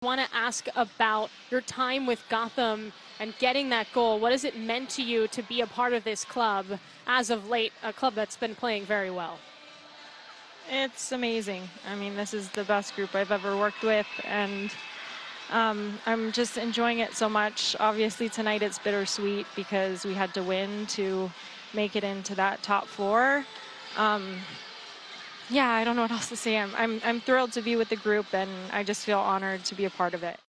I want to ask about your time with Gotham and getting that goal. What has it meant to you to be a part of this club as of late, a club that's been playing very well? It's amazing. I mean, this is the best group I've ever worked with, and um, I'm just enjoying it so much. Obviously, tonight it's bittersweet because we had to win to make it into that top four. Um, yeah, I don't know what else to say. I'm, I'm, I'm thrilled to be with the group, and I just feel honored to be a part of it.